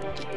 Woo!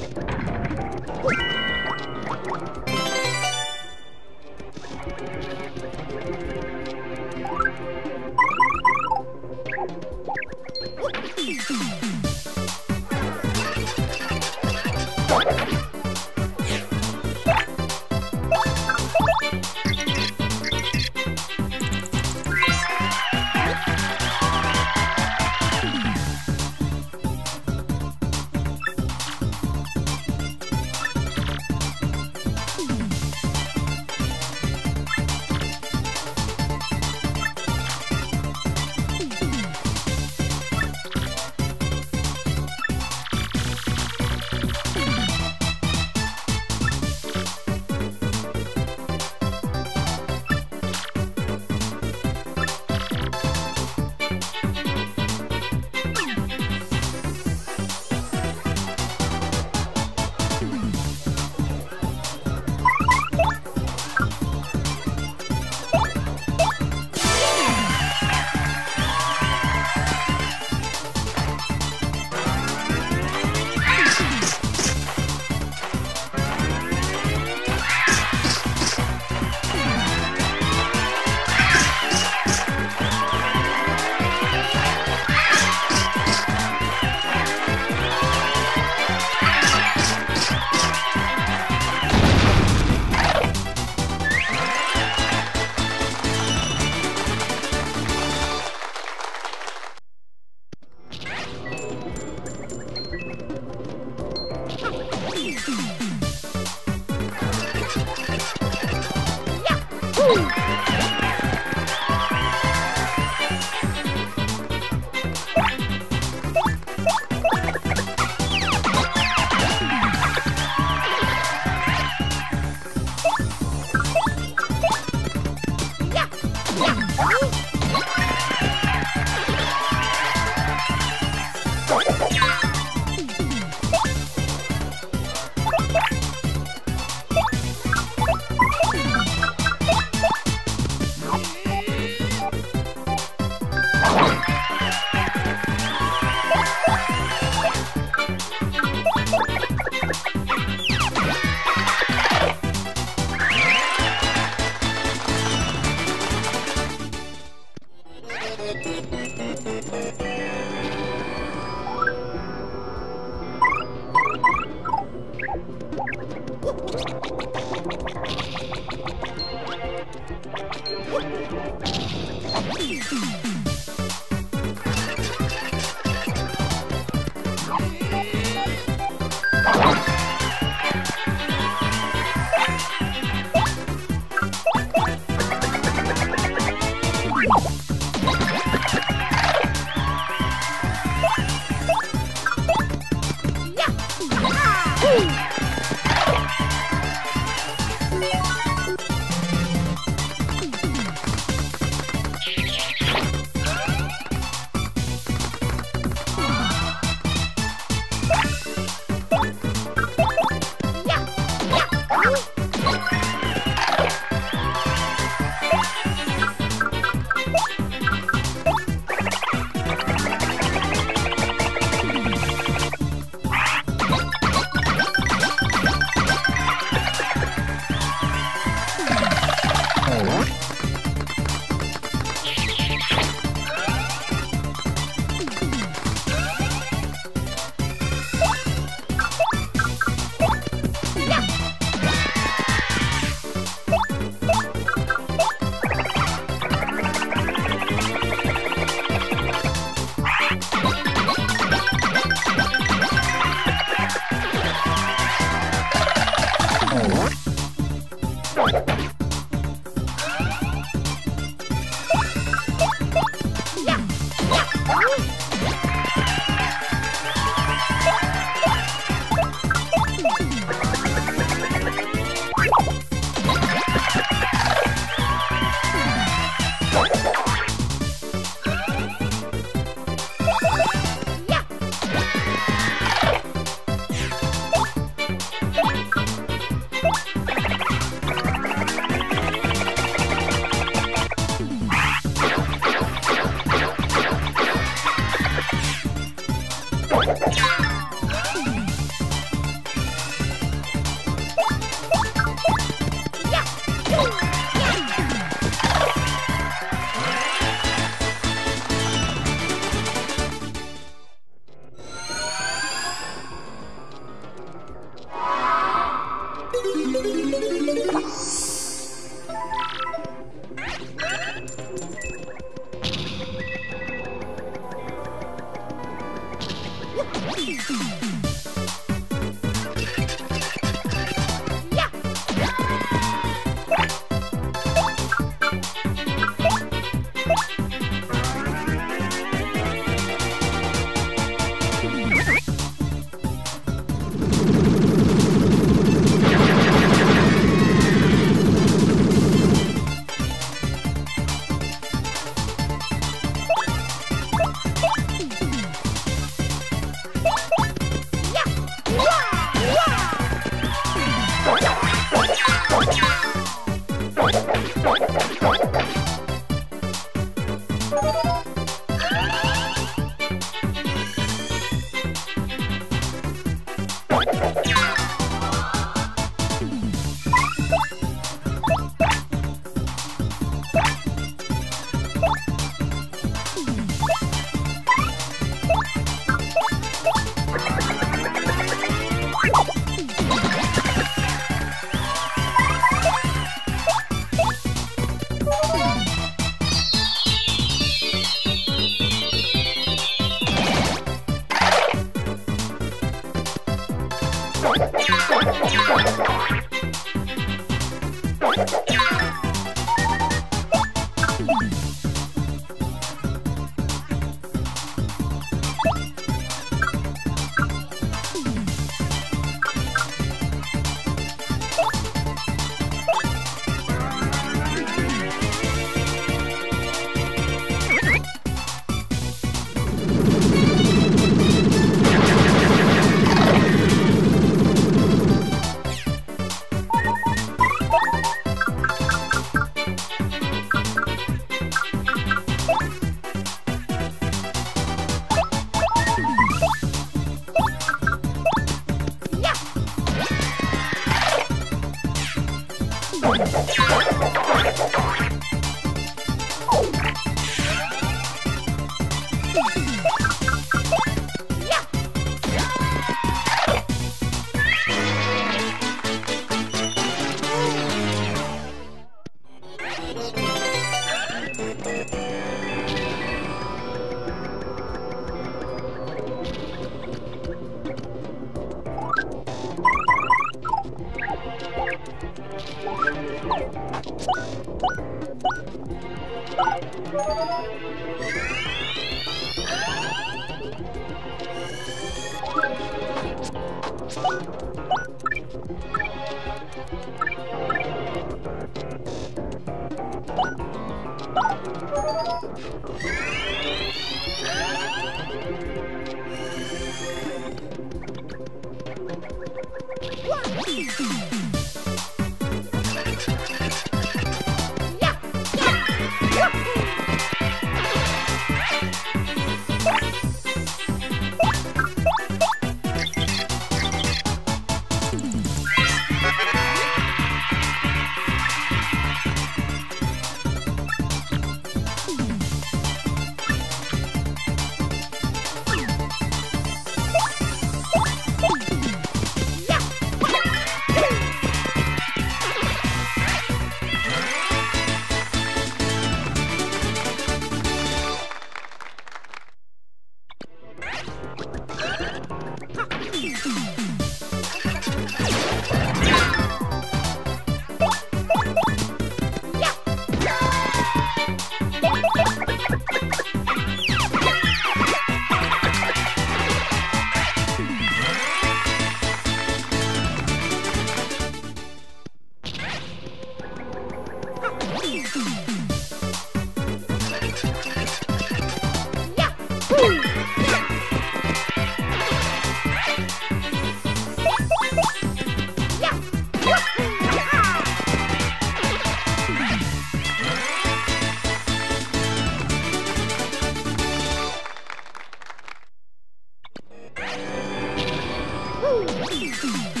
Música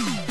Thank you.